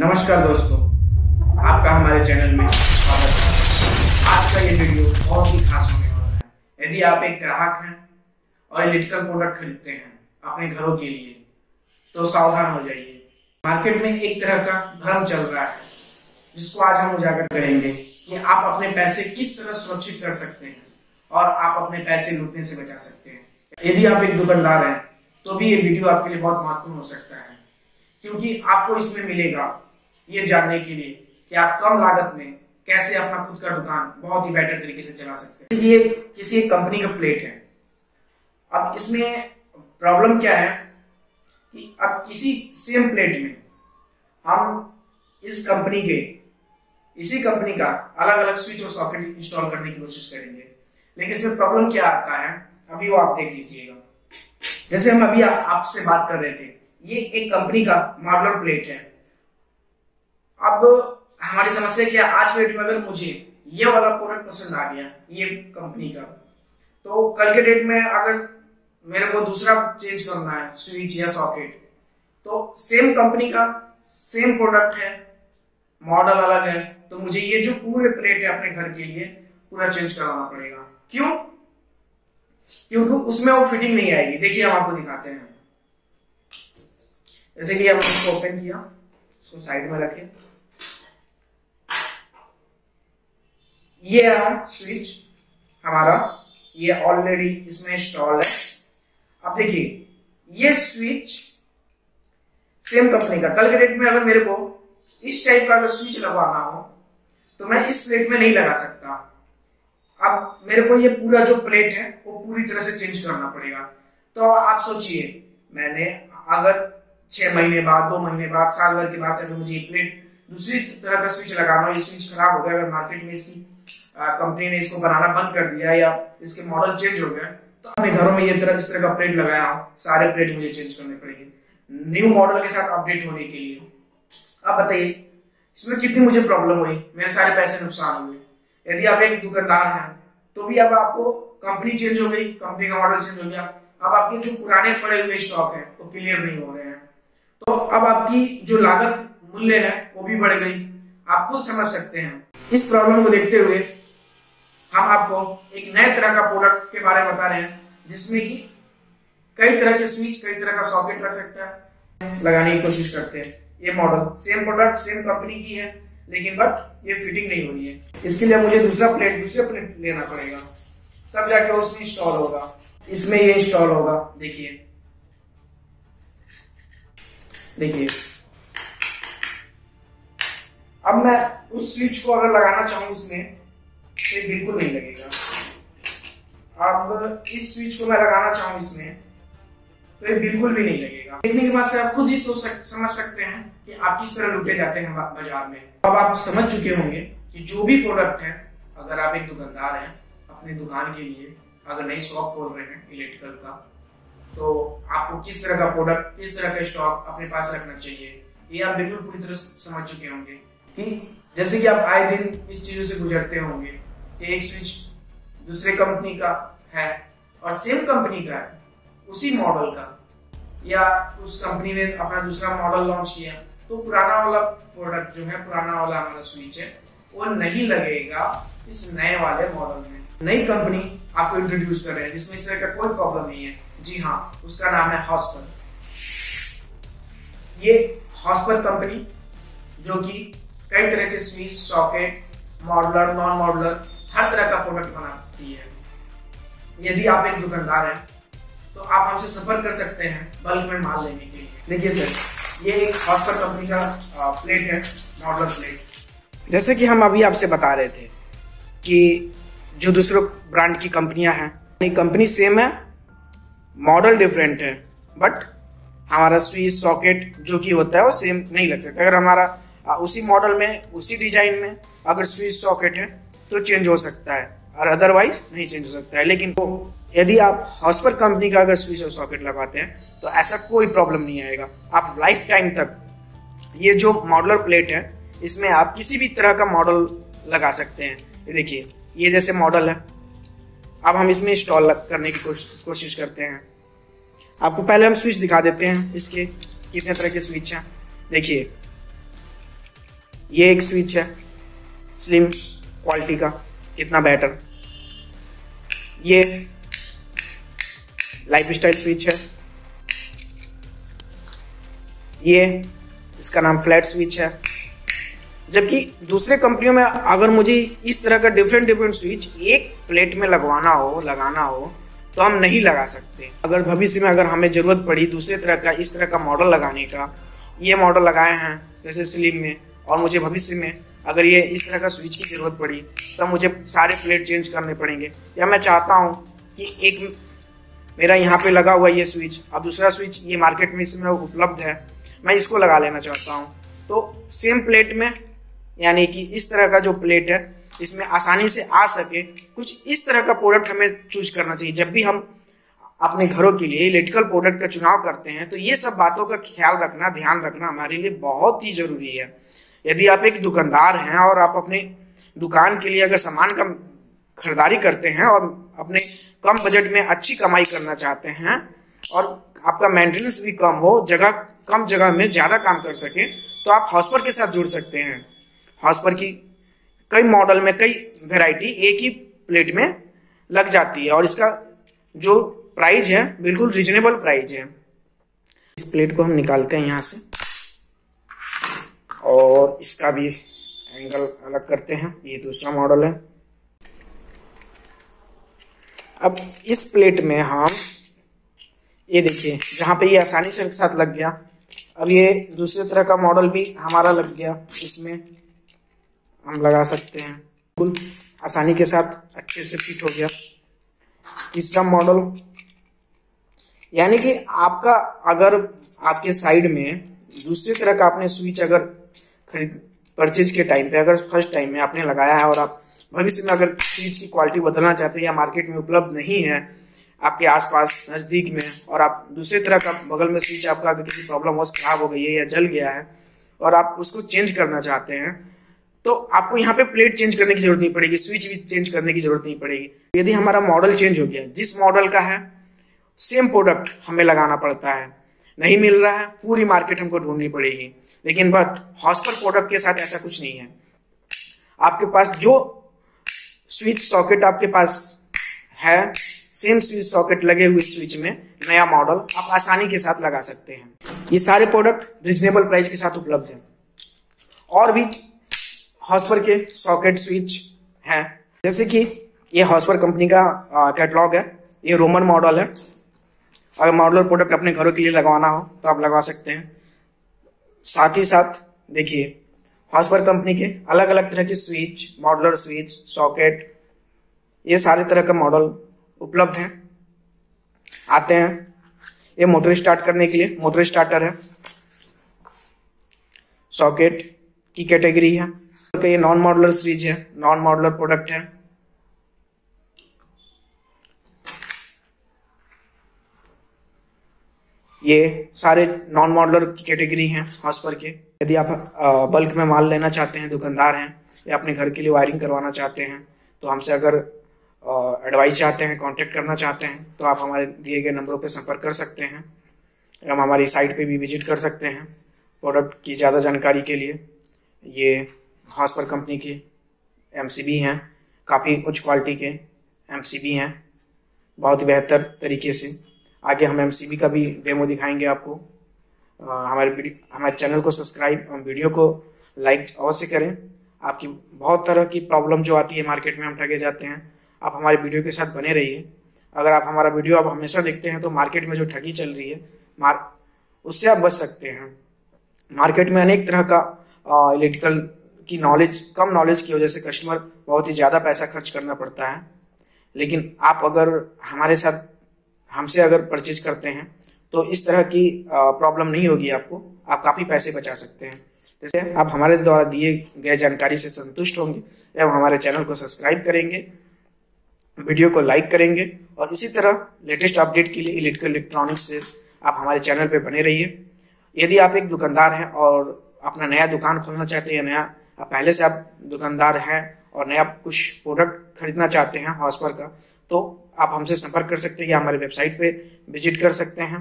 नमस्कार दोस्तों, आपका हमारे चैनल में स्वागत है। आज का ये वीडियो बहुत ही खास होने वाला है। यदि आप एक ग्राहक हैं और इलेक्ट्रिकल प्रोडक्ट खरीदते हैं अपने घरों के लिए तो सावधान हो जाइए। मार्केट में एक तरह का भ्रम चल रहा है, जिसको आज हम उजागर करेंगे कि आप अपने पैसे किस तरह सुरक्षित कर सकते हैं और आप अपने पैसे लूटने से बचा सकते हैं। यदि आप एक दुकानदार हैं तो भी ये वीडियो आपके लिए बहुत महत्वपूर्ण हो सकता है, क्योंकि आपको इसमें मिलेगा ये जानने के लिए कि आप कम लागत में कैसे अपना खुद का दुकान बहुत ही बेटर तरीके से चला सकते हैं। ये किसी एक कंपनी का प्लेट है। अब इसमें प्रॉब्लम क्या है कि अब इसी सेम प्लेट में हम इस कंपनी के, इसी कंपनी का अलग अलग स्विच और सॉकेट इंस्टॉल करने की कोशिश करेंगे। लेकिन इसमें प्रॉब्लम क्या आता है, अभी वो आप देख लीजिएगा। जैसे हम अभी आपसे बात कर रहे थे, ये एक कंपनी का मॉडलर प्लेट है। अब हमारी समस्या क्या आज के डेट में अगर मुझे ये वाला प्रोडक्ट पसंद आ गया, ये कंपनी का तो कल के डेट में अगर मेरे को दूसरा चेंज करना है स्विच या सॉकेट तो सेम कंपनी का सेम प्रोडक्ट है मॉडल अलग है तो मुझे ये जो पूरे प्लेट है अपने घर के लिए, पूरा चेंज करवाना पड़ेगा। क्यों? क्योंकि उसमें वो फिटिंग नहीं आएगी। देखिए, हम आपको दिखाते हैं। जैसे कि हमने इसको ओपन किया, इसको साइड में रखें। ये है स्विच, हमारा। ये ऑलरेडी इसमें इंस्टॉल है। अब देखिए, ये स्विच सेम कंपनी का। कल के डेट में अगर मेरे को इस टाइप का अगर स्विच लगवाना हो तो मैं इस प्लेट में नहीं लगा सकता। अब मेरे को ये पूरा जो प्लेट है, वो पूरी तरह से चेंज करना पड़ेगा। तो आप सोचिए, मैंने अगर छह महीने बाद, दो महीने बाद, साल भर के बाद अगर मुझे ये प्लेट दूसरी तरह का स्विच लगाना हो, ये स्विच खराब हो गया अगर मार्केट में इसकी कंपनी ने इसको बनाना बंद कर दिया या इसके मॉडल चेंज हो गए तो अपने घरों में ये तरह, इस तरह का प्लेट लगाया, सारे प्लेट मुझे चेंज करने पड़ेंगे। न्यू मॉडल के साथ अपडेट होने के लिए। अब बताइए, इसमें कितनी मुझे प्रॉब्लम हुई? मेरे सारे पैसे नुकसान हुए यदि आप एक दुकानदार हैं तो भी अब आपको कंपनी चेंज हो गई कंपनी का मॉडल चेंज हो गया। अब आपके जो पुराने पड़े हुए स्टॉक है, वो क्लियर नहीं हो रहे हैं। तो अब आपकी जो लागत मूल्य है, वो भी बढ़ गई। आप खुद समझ सकते हैं। इस प्रॉब्लम को देखते हुए हम आपको एक नए तरह का प्रोडक्ट के बारे में बता रहे हैं, जिसमें कि कई तरह के स्विच कई तरह का सॉकेट लग सकता है। लगाने की कोशिश करते हैं। ये model same product same company की है, लेकिन बट ये फिटिंग नहीं हो रही है। इसके लिए मुझे दूसरा प्लेट दूसरा प्लेट लेना पड़ेगा। तब जाके उसमें इंस्टॉल होगा। इसमें ये इंस्टॉल होगा। देखिए। देखिए। अब मैं उस स्विच को अगर लगाना चाहूँ इसमें ये बिल्कुल नहीं लगेगा। अब इस स्विच को मैं लगाना चाहूँ इसमें तो ये बिल्कुल भी नहीं लगेगा। देखने के बाद से आप खुद ही सोच सक, समझ सकते हैं कि आप किस तरह लुटे जाते हैं बाज़ार में। अब आप समझ चुके होंगे कि जो भी प्रोडक्ट है अगर आप एक दुकानदार हैं अपने दुकान के लिए अगर नई शॉप खोल रहे हैं इलेक्ट्रिकल का तो आपको किस तरह का प्रोडक्ट किस तरह का स्टॉक अपने पास रखना चाहिए ये आप बिल्कुल पूरी तरह समझ चुके होंगे कि जैसे कि आप आए दिन इस चीज़ों से गुजरते होंगे एक स्विच दूसरे कंपनी का है और सेम कंपनी का है, उसी मॉडल का। या उस कंपनी ने अपना दूसरा मॉडल लॉन्च किया तो पुराना वाला प्रोडक्ट जो है, पुराना वाला हमारा स्विच है, वो नहीं लगेगा इस नए वाले मॉडल में। नई कंपनी आपको इंट्रोड्यूस कर रहे हैं, जिसमें इस तरह का कोई प्रॉब्लम नहीं है। जी हाँ उसका नाम है हॉस्पर ये हॉस्पर कंपनी जो कि कई तरह के switch socket modular non modular हर तरह का प्रोडक्ट बनाती है। यदि आप एक दुकानदार हैं तो आप हमसे सफ़र कर सकते हैं बल्क में माल लेने के लिए। देखिए सर ये एक हॉस्पर कंपनी का प्लेट है मॉडलर प्लेट जैसे कि हम अभी आपसे बता रहे थे कि जो दूसरे ब्रांड की कंपनियाँ हैं कंपनी सेम है मॉडल डिफरेंट है बट हमारा स्विच सॉकेट जो कि होता है, वो सेम नहीं लग सकता। अगर हमारा उसी मॉडल में, उसी डिज़ाइन में अगर स्विच सॉकेट है तो चेंज हो सकता है, और अदरवाइज़ नहीं चेंज हो सकता है। लेकिन वो, यदि आप हॉस्पर कंपनी का अगर स्विच और सॉकेट लगाते हैं तो ऐसा कोई प्रॉब्लम नहीं आएगा। आप लाइफ टाइम तक, ये जो मॉडलर प्लेट है, इसमें आप किसी भी तरह का मॉडल लगा सकते हैं। देखिए, ये जैसे मॉडल है। अब हम इसमें इंस्टॉल करने की कोशिश करते हैं। आपको पहले हम स्विच दिखा देते हैं इसके, कितने तरह के स्विच हैं। देखिए, ये एक स्विच है स्लिम क्वालिटी का कितना बेटर ये लाइफ स्टाइल स्विच है। ये इसका नाम फ्लैट स्विच है। जबकि दूसरे कंपनियों में अगर मुझे इस तरह का डिफरेंट डिफरेंट स्विच एक प्लेट में लगवाना हो, लगाना हो तो हम नहीं लगा सकते। अगर भविष्य में अगर हमें ज़रूरत पड़ी दूसरे तरह का, इस तरह का मॉडल लगाने का, ये मॉडल लगाए हैं, जैसे स्लिम में, और मुझे भविष्य में अगर ये इस तरह का स्विच की ज़रूरत पड़ी तो मुझे सारे प्लेट चेंज करने पड़ेंगे। या मैं चाहता हूँ कि एक मेरा यहाँ पे लगा हुआ ये स्विच अब दूसरा स्विच ये मार्केट में इसमें उपलब्ध है, मैं इसको लगा लेना चाहता हूँ। तो सेम प्लेट में, यानी कि इस तरह का जो प्लेट है, इसमें आसानी से आ सके। कुछ इस तरह का प्रोडक्ट हमें चूज़ करना चाहिए। जब भी हम अपने घरों के लिए इलेक्ट्रिकल प्रोडक्ट का चुनाव करते हैं तो ये सब बातों का ख्याल रखना, ध्यान रखना हमारे लिए बहुत ही ज़रूरी है। यदि आप एक दुकानदार हैं और आप अपने दुकान के लिए अगर सामान का खरीदारी करते हैं और अपने कम बजट में अच्छी कमाई करना चाहते हैं और आपका मेंटेनेंस भी कम हो, जगह, कम जगह में ज़्यादा काम कर सके तो आप हॉस्पर के साथ जुड़ सकते हैं। हॉस्पर की कई मॉडल में कई वेराइटी एक ही प्लेट में लग जाती है और इसका जो प्राइस है, बिल्कुल रिजनेबल प्राइस है। इस प्लेट को हम निकालते हैं यहाँ से। और इसका भी एंगल अलग करते हैं। ये दूसरा मॉडल है। अब इस प्लेट में हम, ये देखिए, जहाँ पे ये आसानी से एक साथ लग गया। अब ये दूसरे तरह का मॉडल भी हमारा लग गया। इसमें हम लगा सकते हैं। बिल्कुल आसानी के साथ अच्छे से फिट हो गया। तीसरा मॉडल यानी कि आपका, अगर आपके साइड में दूसरी तरह का आपने स्विच अगर खरीद परचेज के टाइम पे, अगर फ़र्स्ट टाइम में आपने लगाया है और आप भविष्य में अगर स्विच की क्वालिटी बदलना चाहते हैं या मार्केट में उपलब्ध नहीं है, आपके आसपास, नज़दीक में, और आप दूसरे तरह का बगल में स्विच आपका अगर किसी प्रॉब्लम हो खराब हो गई है या जल गया है, और आप उसको चेंज करना चाहते हैं तो आपको यहाँ पे प्लेट चेंज करने की ज़रूरत नहीं पड़ेगी स्विच भी चेंज करने की ज़रूरत नहीं पड़ेगी। यदि हमारा मॉडल चेंज हो गया, जिस मॉडल का है सेम प्रोडक्ट हमें लगाना पड़ता है। नहीं मिल रहा है पूरी मार्केट हमको ढूंढनी पड़ेगी। लेकिन बट हॉस्पिटल प्रोडक्ट के साथ ऐसा कुछ नहीं है। आपके पास जो स्विच सॉकेट आपके पास है सेम स्विच सॉकेट लगे हुए स्विच में, नया मॉडल आप आसानी के साथ लगा सकते हैं। ये सारे प्रोडक्ट रिजनेबल प्राइस के साथ उपलब्ध है। और भी हॉस्पर के सॉकेट स्विच हैं। जैसे कि ये हॉस्पर कंपनी का कैटलॉग है। ये रोमन मॉडल है। अगर मॉडलर प्रोडक्ट अपने घरों के लिए लगवाना हो तो आप लगवा सकते हैं। साथ ही साथ, देखिए हॉस्पर कंपनी के अलग अलग तरह के स्विच मॉडलर स्विच सॉकेट ये सारे तरह का मॉडल उपलब्ध हैं। आते हैं ये मोटर स्टार्ट करने के लिए। मोटर स्टार्टर है। सॉकेट की कैटेगरी है। ये नॉन मॉडलर सीरीज़ है। नॉन मॉडलर प्रोडक्ट है। ये सारे नॉन मॉडलर की कैटेगरी हैं हॉस्पर के। यदि आप बल्क में माल लेना चाहते हैं, दुकानदार हैं, या अपने घर के लिए वायरिंग करवाना चाहते हैं तो हमसे अगर एडवाइस चाहते हैं कांटेक्ट करना चाहते हैं तो आप हमारे दिए गए नंबरों पर संपर्क कर सकते हैं हम हमारी साइट पे भी विज़िट कर सकते हैं प्रोडक्ट की ज़्यादा जानकारी के लिए। ये हॉस्पर कंपनी के एमसीबी हैं, काफ़ी उच्च क्वालिटी के एमसीबी हैं, बहुत ही बेहतर तरीके से। आगे हम एमसीबी का भी डेमो दिखाएँगे आपको। हमारे हमारे चैनल को सब्सक्राइब वीडियो को लाइक अवश्य करें। आपकी बहुत तरह की प्रॉब्लम जो आती है मार्केट में हम ठगे जाते हैं, आप हमारे वीडियो के साथ बने रहिए। अगर आप हमारा वीडियो आप हमेशा देखते हैं तो मार्केट में जो ठगी चल रही है, मार, उससे आप बच सकते हैं। मार्केट में अनेक तरह का इलेक्ट्रिकल की नॉलेज कम नॉलेज की वजह से कस्टमर बहुत ही ज़्यादा पैसा खर्च करना पड़ता है। लेकिन आप अगर हमारे साथ हमसे अगर परचेज करते हैं तो इस तरह की प्रॉब्लम नहीं होगी आपको। आप काफ़ी पैसे बचा सकते हैं। जैसे आप हमारे द्वारा दिए गए जानकारी से संतुष्ट होंगे एवं हमारे चैनल को सब्सक्राइब करेंगे वीडियो को लाइक करेंगे, और इसी तरह लेटेस्ट अपडेट के लिए इलेक्ट्रिकल इलेक्ट्रॉनिक्स से आप हमारे चैनल पर बने रहिए। यदि आप एक दुकानदार हैं और अपना नया दुकान खोलना चाहते हैं नया पहले से आप दुकानदार हैं और नया कुछ प्रोडक्ट खरीदना चाहते हैं हॉस्पर का तो आप हमसे संपर्क कर सकते हैं या हमारे वेबसाइट पे विज़िट कर सकते हैं।